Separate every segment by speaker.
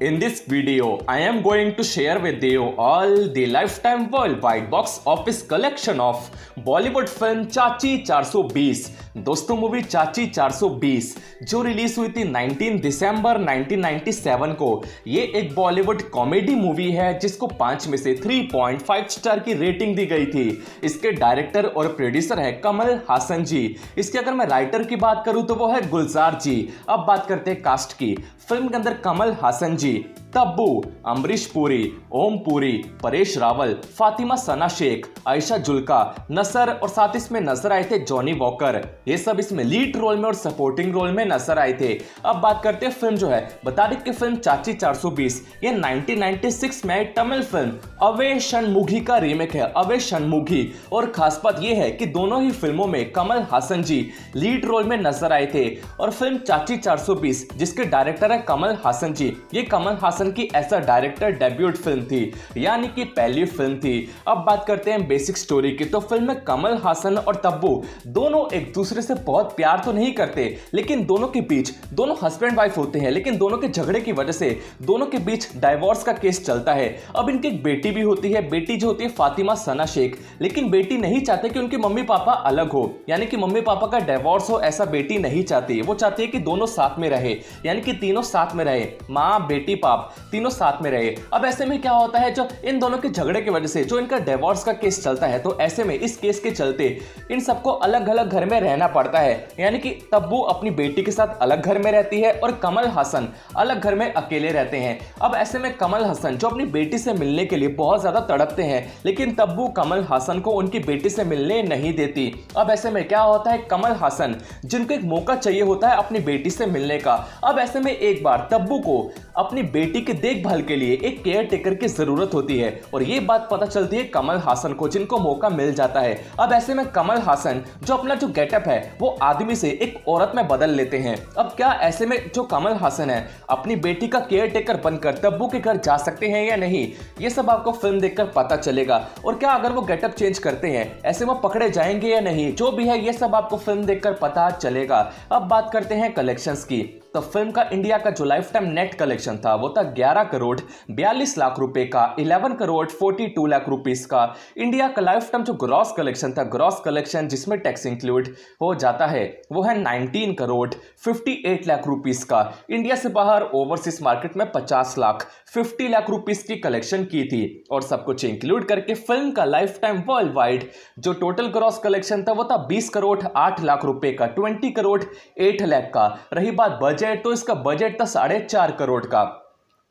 Speaker 1: In this video, I am going to share with you all the lifetime worldwide box office collection of Bollywood film चाची 420 दोस्तों movie चाची 420 जो release हुई थी 19 दिसंबर 1997 को, ये एक बॉलीवुड कॉमेडी मूवी है, जिसको पाँच में से 3.5 स्टार की रेटिंग दी गई थी। इसके डायरेक्टर और प्रोड्यूसर है कमल हासन जी। इसके अगर मैं राइटर की बात करूँ तो वो है गुलजार जी। अब बात करते हैं कास्ट की। फ़िल्म के अंदर कमल हासन जी तब्बू, अमरीश पुरी, ओम पुरी, परेश रावल, फातिमा सना शेख, आयशा जुल्का, नसर और साथ इसमें नज़र आए थे जॉनी वॉकर। ये सब इसमें लीड रोल में और सपोर्टिंग रोल में नज़र आए थे। अब बात करते हैं फ़िल्म जो है। बता दें कि फ़िल्म चाची 420 ये 1996 में तमिल फ़िल्म, अवे शनमुखी का रीमेक है, अवे शनमुखी और खास बात यह है कि दोनों ही फ़िल्मों में कमल हासन जी लीड रोल में नज़र आए थे। और फ़िल्म चाची 420 जिसके डायरेक्टर है कमल हासन जी, ये कमल हासन हासन की ऐसा डायरेक्टर डेब्यूट फ़िल्म थी, यानी कि पहली फ़िल्म थी। अब बात करते हैं बेसिक स्टोरी की। तो फ़िल्म में कमल, हासन और तब्बू दोनों एक दूसरे से बहुत प्यार तो नहीं करते, लेकिन दोनों के बीच, दोनों हस्बैंड वाइफ होते हैं, लेकिन दोनों के झगड़े की वजह से दोनों के बीच डाइवोर्स का केस चलता है। अब इनकी एक बेटी भी होती है, बेटी जो होती है फातिमा सना शेख। लेकिन बेटी नहीं चाहते कि उनके मम्मी पापा अलग हो, यानी कि मम्मी पापा का डाइवोर्स हो, ऐसा बेटी नहीं चाहती। वो चाहती है कि दोनों साथ में रहे, यानी कि तीनों साथ में रहे, माँ, बेटी, पाप। तीनों साथ में रहे। अब ऐसे में क्या होता है, जो इन दोनों के झगड़े की वजह से, जो इनका डिवोर्स का केस चलता है तो ऐसे में इस केस के चलते इन सबको अलग अलग घर में रहना पड़ता है। यानी कि तब्बू अपनी बेटी के साथ अलग घर में रहती है और कमल हसन अलग घर में अकेले रहते हैं। अब ऐसे में कमल हसन, जो अपनी बेटी से मिलने के लिए बहुत ज़्यादा तड़पते हैं, लेकिन तब्बू कमल हसन को उनकी बेटी से मिलने नहीं देती। अब ऐसे में क्या होता है, कमल हसन, जिनको एक मौका चाहिए होता है अपनी बेटी से मिलने का। अब ऐसे में एक बार तब्बू को अपनी बेटी की देखभाल के लिए एक केयर टेकर की ज़रूरत होती है। और ये बात पता चलती है कमल हासन को, जिनको मौका मिल जाता है। अब ऐसे में कमल हासन, जो अपना जो गेटअप है, वो आदमी से एक औरत में बदल लेते हैं। अब क्या ऐसे में जो कमल हासन है, अपनी बेटी का केयर टेकर बनकर तब्बू के घर जा सकते हैं या नहीं? ये सब आपको फ़िल्म देखकर पता चलेगा। और क्या अगर वो गेटअप चेंज करते हैं, ऐसे वो पकड़े जाएँगे या नहीं? जो भी है, ये सब आपको फ़िल्म देखकर पता चलेगा। अब बात करते हैं कलेक्शंस की। तो फ़िल्म का इंडिया का जो लाइफ टाइम नेट कलेक्शन था, वो था 11 करोड़ 42 लाख रुपए का 11 करोड़ 42 लाख रुपीस का। इंडिया का लाइफ टाइम जो ग्रॉस कलेक्शन था ग्रॉस कलेक्शन जिसमें टैक्स इंक्लूड हो जाता है, वो है 19 करोड़ 58 लाख रुपीस का। इंडिया से बाहर ओवरसीज मार्केट में 50 लाख 50 लाख रुपीस की कलेक्शन की थी और सब कुछ इंक्लूड करके फ़िल्म का लाइफ टाइम वर्ल्ड वाइड जो टोटल ग्रॉस कलेक्शन था, वो था 20 करोड़ आठ लाख रुपए का 20 करोड़ एट लाख का। रही बात बजट बजट तो इसका बजट था साढ़े चार करोड़ का।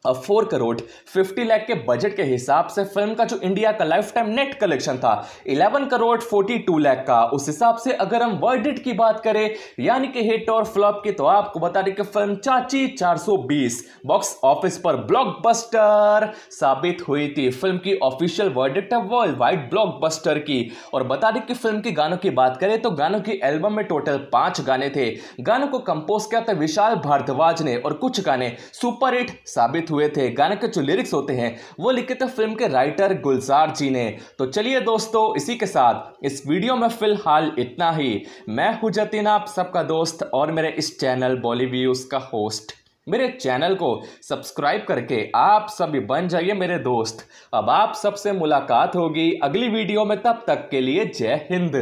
Speaker 1: फोर करोड़ फिफ्टी लाख के बजट के हिसाब से फ़िल्म का जो इंडिया का लाइफ टाइम नेट कलेक्शन था eleven crore forty two lakh का। उस हिसाब से अगर हम वर्डिट की बात करें, यानी कि हिट और फ्लॉप की तो आपको बता दें कि फ़िल्म चाची 420 बॉक्स ऑफ़िस पर ब्लॉकबस्टर साबित हुई थी। फ़िल्म की ऑफिशियल वर्डिट है वर्ल्ड वाइड ब्लॉकबस्टर की। और बता दें कि फ़िल्म के गानों की बात करें तो गानों की एल्बम में टोटल पाँच गाने थे। गानों को कंपोज किया था विशाल भारद्वाज ने और कुछ गाने सुपर हिट साबित हुए थे गाने के जो लिरिक्स होते हैं, वो लिखे थे फ़िल्म के राइटर गुलजार जी ने। तो चलिए दोस्तों, इसी के साथ इस वीडियो में फ़िलहाल इतना ही। मैं हूँ जतिन, आप सबका दोस्त और मेरे इस चैनल बॉलीव्यूज का होस्ट मेरे चैनल को सब्सक्राइब करके आप सभी बन जाइए मेरे दोस्त। अब आप सबसे मुलाकात होगी अगली वीडियो में, तब तक के लिए जय हिंद।